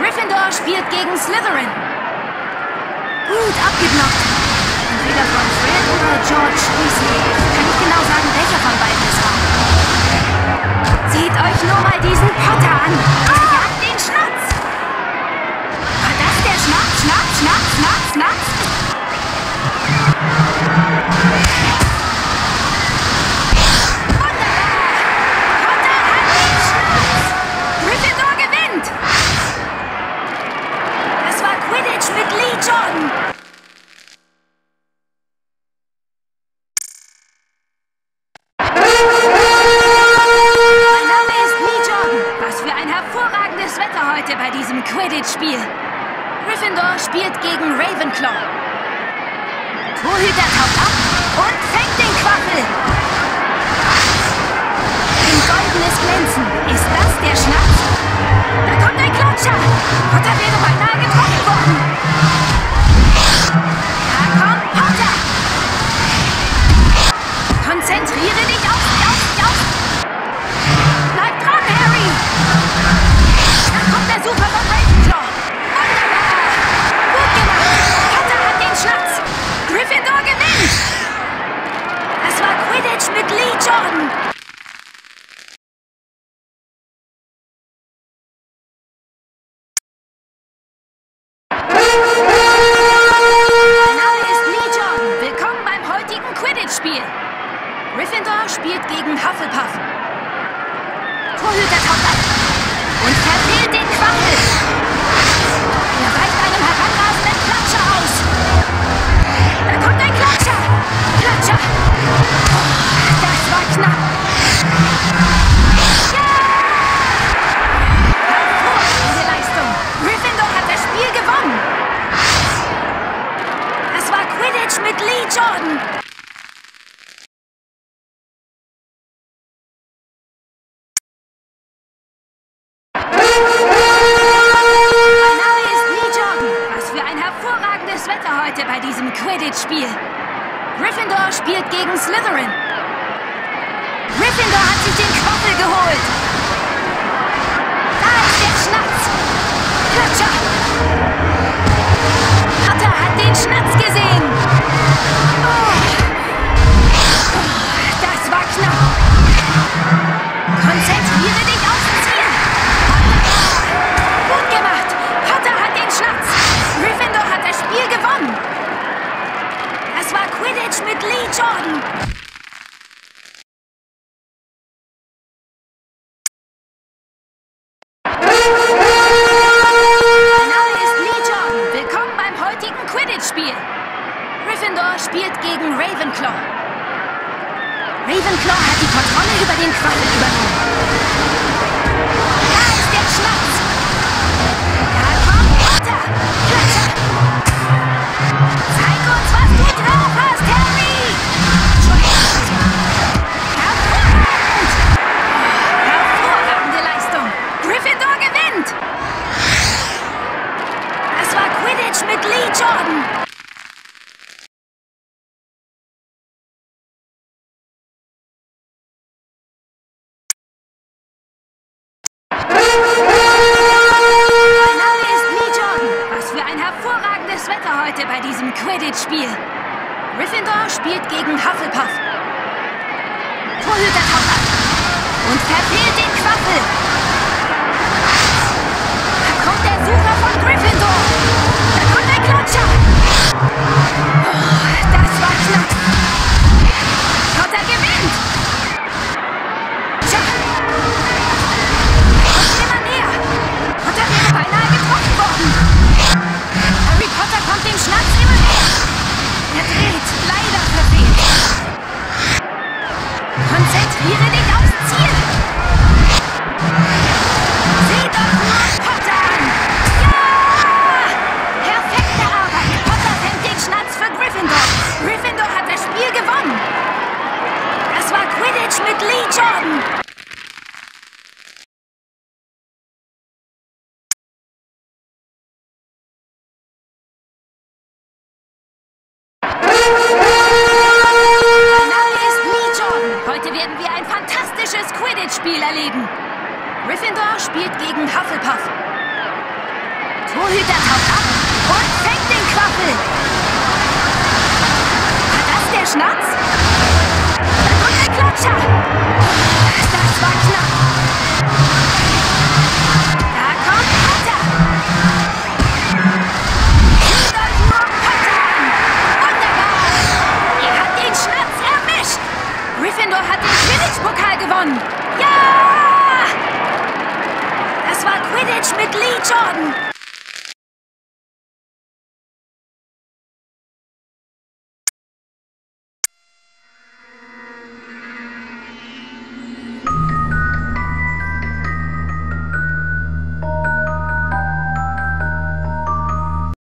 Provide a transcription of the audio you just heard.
Gryffindor spielt gegen Slytherin. Gut abgeblockt. Entweder von Fred oder George Weasley. Kann ich genau sagen, welcher von beiden es war. Quidditch-Spiel. Gryffindor spielt gegen Ravenclaw. Torhüter taucht ab und fängt den Quaffel. Ein goldenes Glänzen. Ist das der Schnaps? Da kommt ein Klatscher. Potter wäre beinahe getroffen Gryffindor spielt gegen Hufflepuff. Torhüter taucht heute bei diesem Quidditch-Spiel. Gryffindor spielt gegen Slytherin. Gryffindor hat sich den Koppel geholt. Da ist der Schnatz. Klatscher. Potter hat den Schnatz gesehen. Oh. Oh, das war knapp. Konzentriere dich Gryffindor spielt gegen Ravenclaw. Ravenclaw hat die Kontrolle über den Quaffel übernommen. Mein Name ist Lee Jordan. Was für ein hervorragendes Wetter heute bei diesem Quidditch-Spiel. Gryffindor spielt gegen Hufflepuff. Torhüter taucht ab und verfehlt den Quaffel. Konzentriere Quidditch-Spiel erleben. Gryffindor spielt gegen Hufflepuff. Torhüter taucht ab und fängt den Quaffel. War das der Schnatz? Da kommt ein Klatscher. Das war knapp. Da kommt Potter. Seht euch nur Potter an. Wunderbar. Er hat den Schnatz erwischt. Gryffindor hat den Quidditch-Pokal gewonnen. Mit Lee Jordan.